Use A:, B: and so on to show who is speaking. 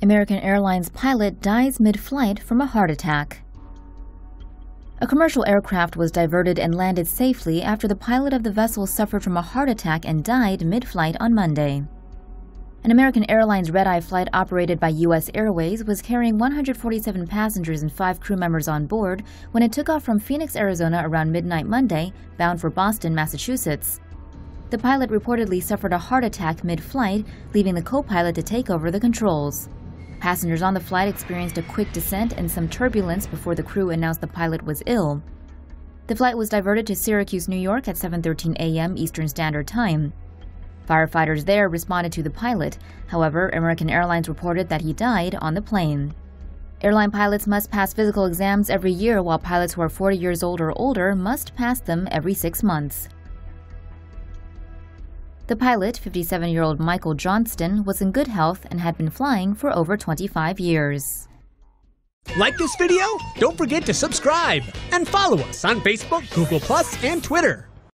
A: American Airlines pilot dies mid flight from a heart attack. A commercial aircraft was diverted and landed safely after the pilot of the vessel suffered from a heart attack and died mid flight on Monday. An American Airlines red eye flight operated by U.S. Airways was carrying 147 passengers and five crew members on board when it took off from Phoenix, Arizona around midnight Monday, bound for Boston, Massachusetts. The pilot reportedly suffered a heart attack mid flight, leaving the co pilot to take over the controls. Passengers on the flight experienced a quick descent and some turbulence before the crew announced the pilot was ill. The flight was diverted to Syracuse, New York at 7:13 a.m. Eastern Standard Time. Firefighters there responded to the pilot. However, American Airlines reported that he died on the plane. Airline pilots must pass physical exams every year, while pilots who are 40 years old or older must pass them every six months. The pilot, 57 year old Michael Johnston, was in good health and had been flying for over 25 years.
B: Like this video? Don't forget to subscribe and follow us on Facebook, Google, and Twitter.